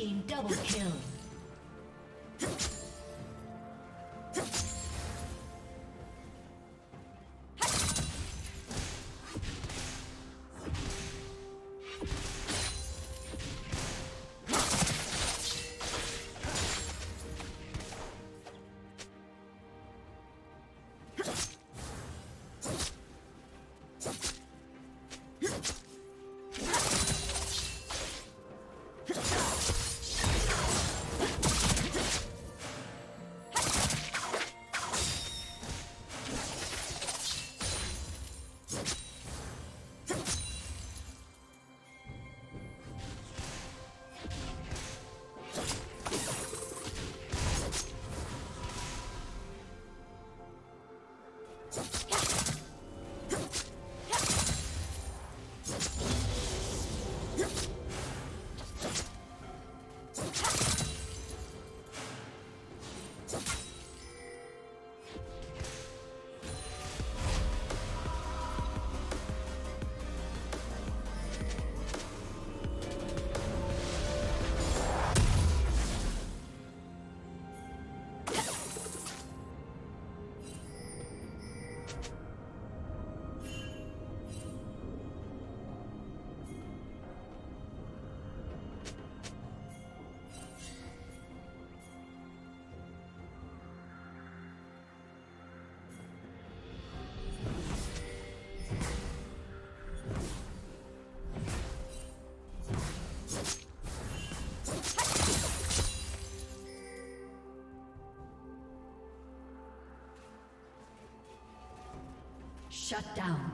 Team double kill. Shut down.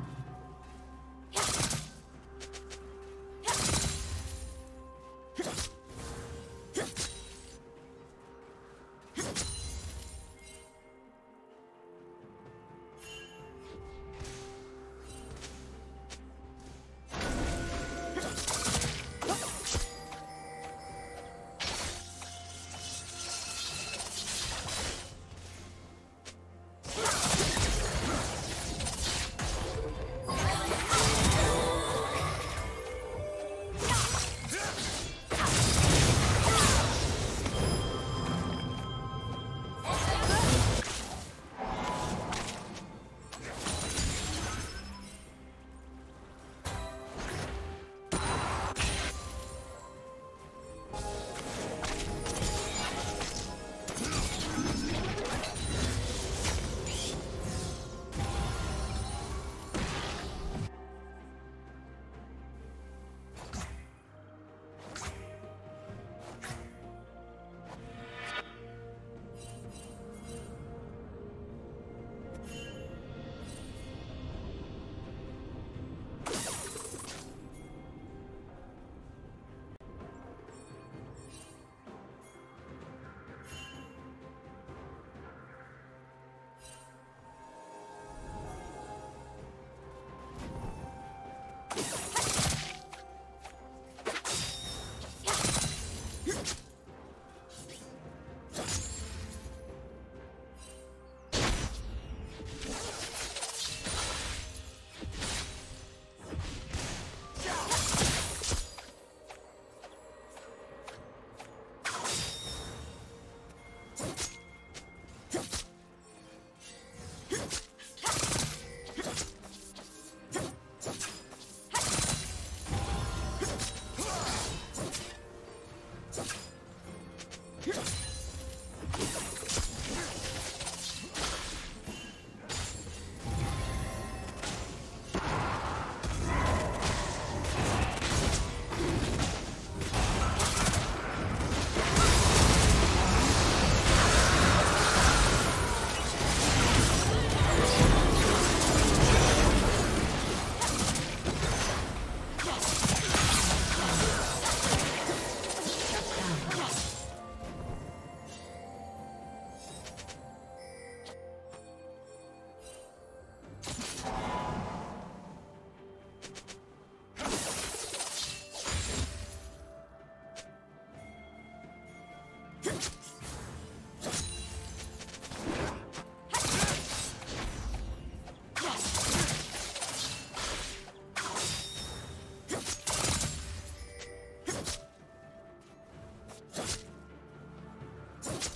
you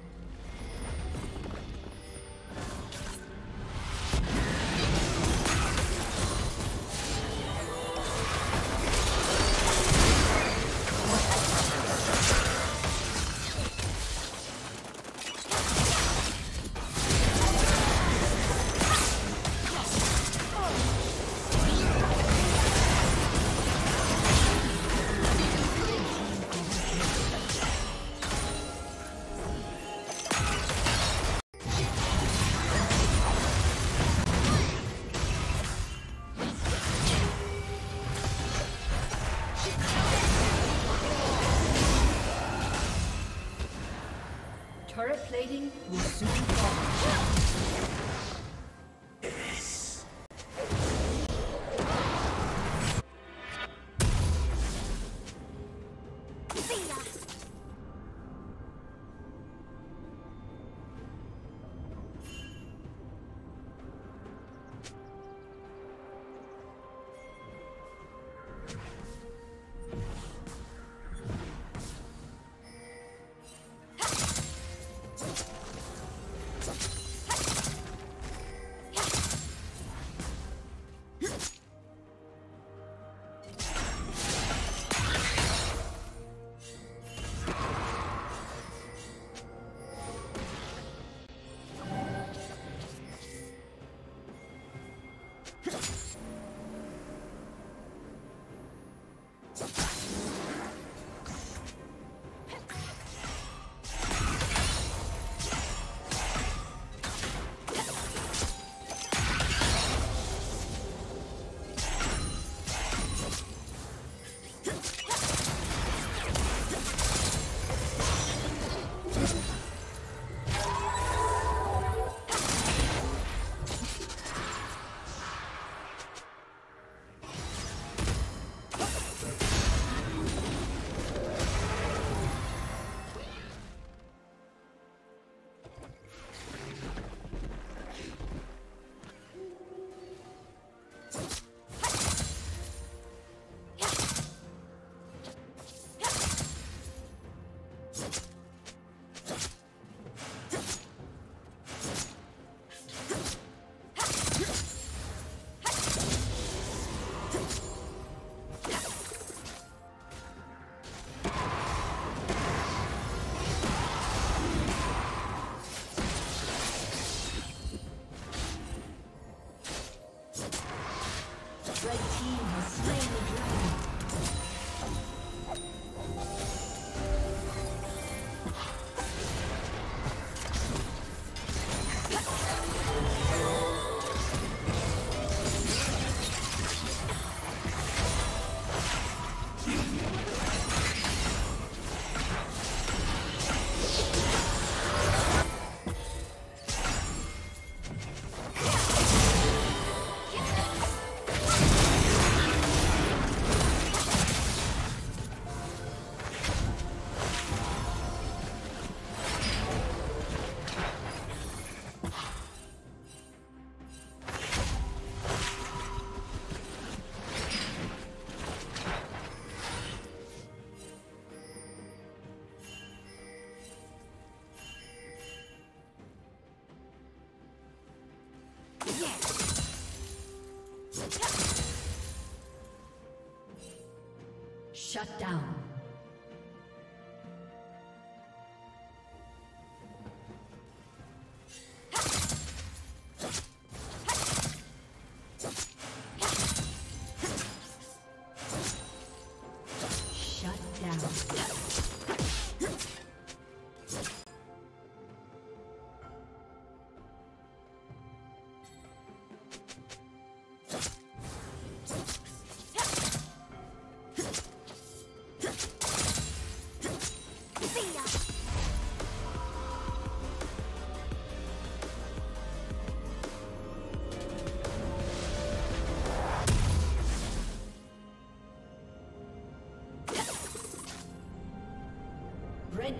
Shut down.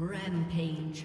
Rampage.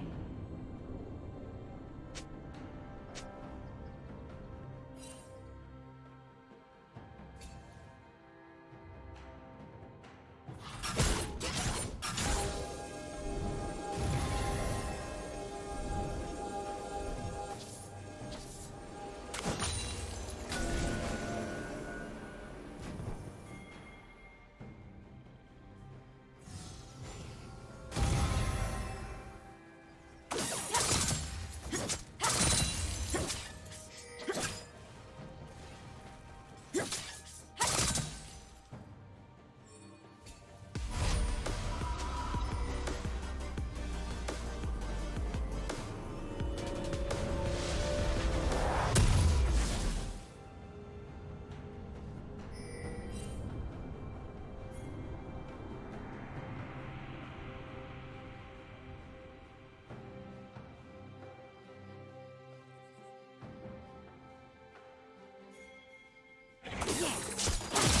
Yeah.